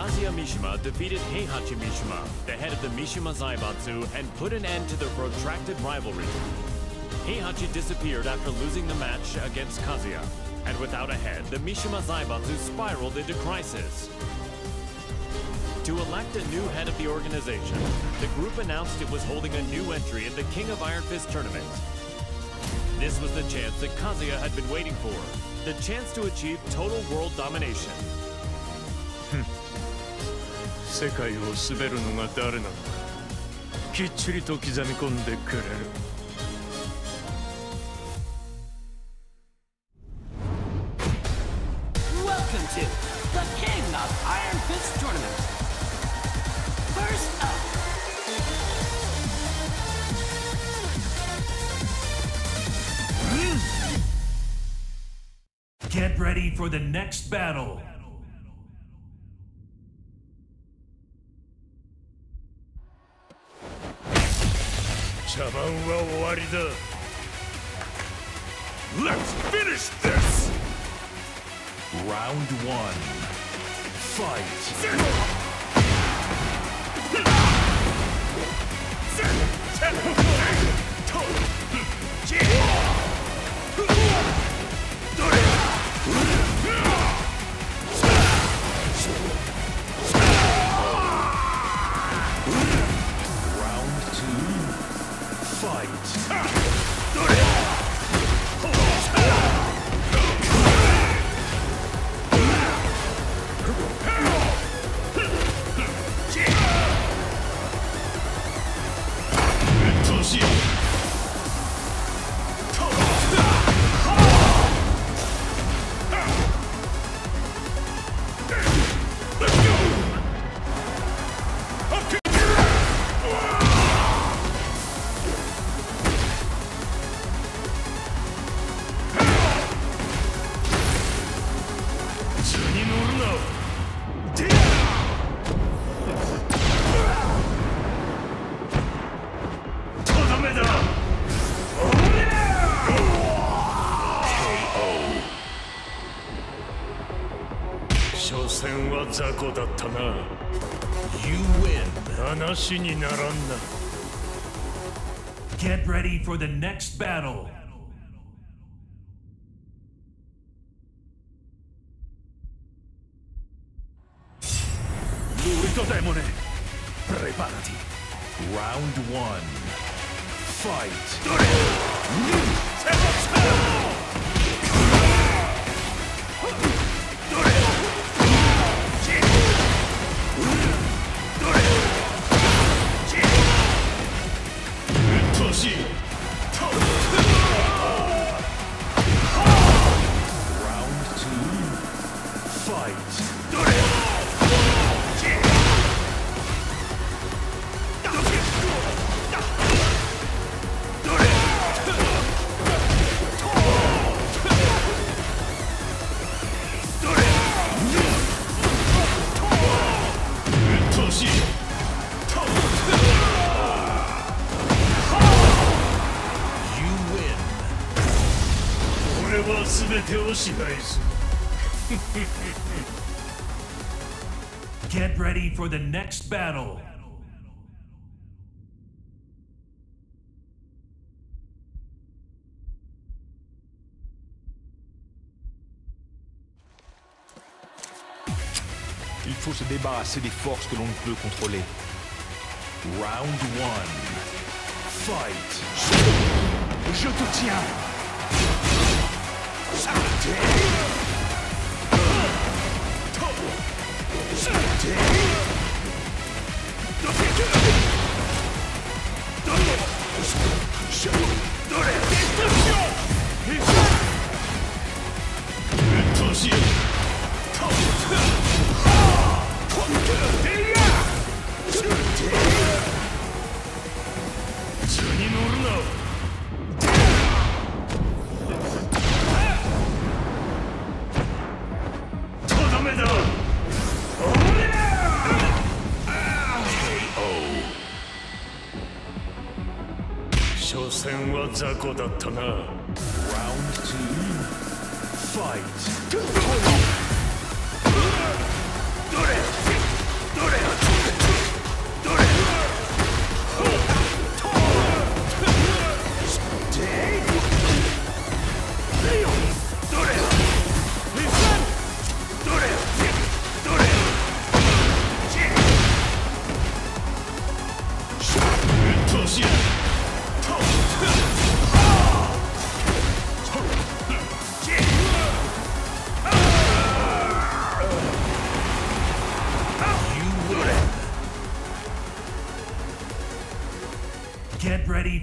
Kazuya Mishima defeated Heihachi Mishima, the head of the Mishima Zaibatsu, and put an end to their protracted rivalry. Heihachi disappeared after losing the match against Kazuya, and without a head, the Mishima Zaibatsu spiraled into crisis. To elect a new head of the organization, the group announced it was holding a new entry in the King of Iron Fist tournament. This was the chance that Kazuya had been waiting for, the chance to achieve total world domination. Hmm. 世界を滑るのが誰なのかきっちりと刻み込んでくれる Welcome to the King of Iron Fist Tournament. First up, Get ready for the next battle. Let's finish this! Round one. Fight. Round 所詮は雑魚だったな You win. 話にならんな Get ready for the next battle. Lurito Demone. Prepárate. Round one. Fight. Round 全てを支配する Get ready for the next battle. Il faut se débarrasser des forces que l'on ne peut contrôler. Round one. Fight. Je te tiens. KO 所戦は雑魚だったな Round two. Fight.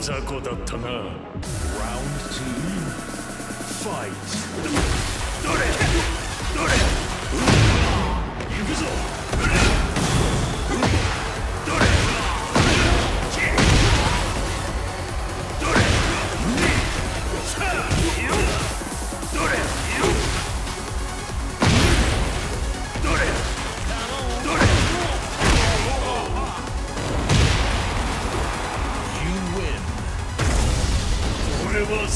雑魚だったな。行くぞ。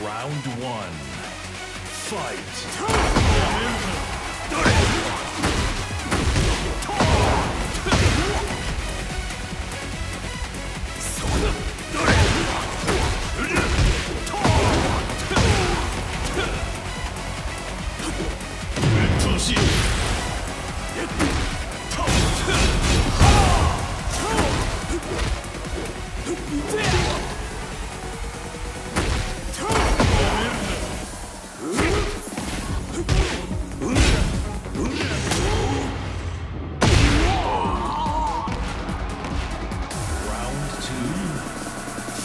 Round one. Fight.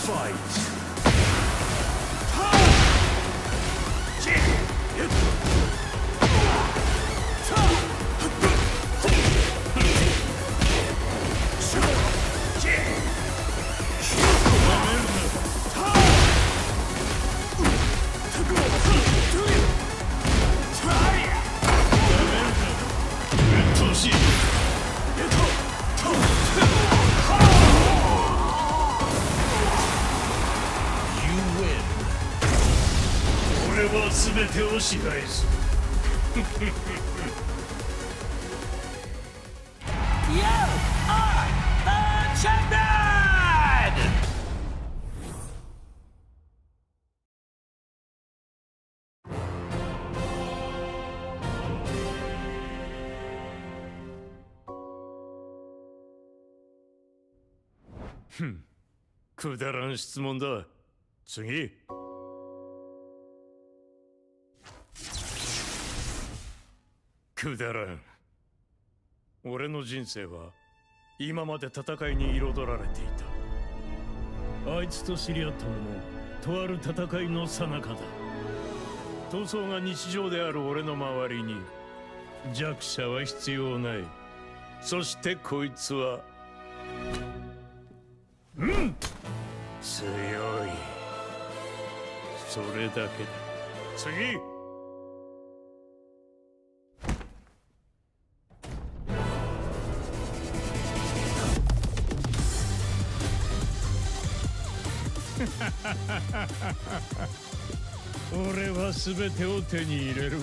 Fight. 全てを支配する You are the champion! くだらん質問だ次くだらん俺の人生は今まで戦いに彩られていた。あいつと知り合ったのもとある戦いの最中だ。闘争が日常である俺の周りに弱者は必要ない。そしてこいつはうん！強い。それだけだ。次！俺は全てを手に入れる。